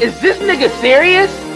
Is this nigga serious?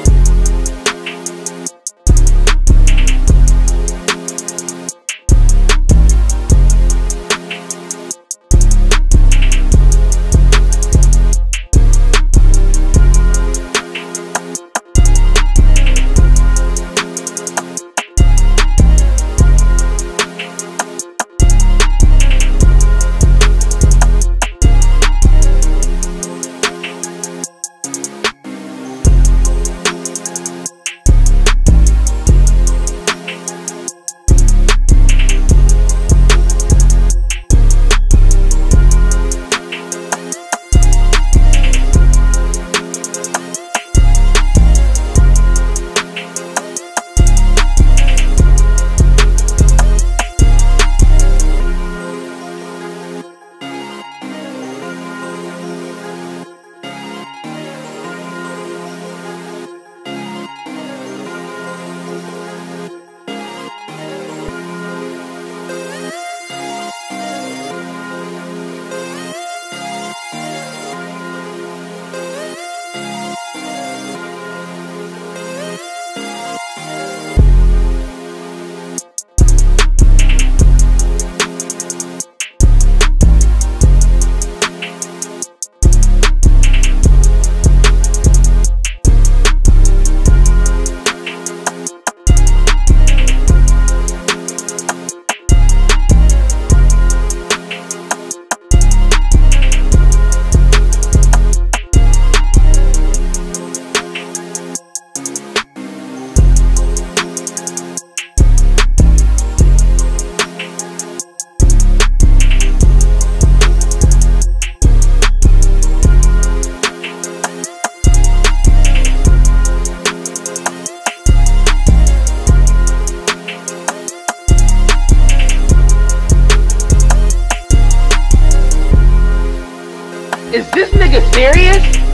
Is this nigga serious?